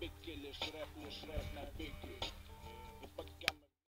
big killer, shrap,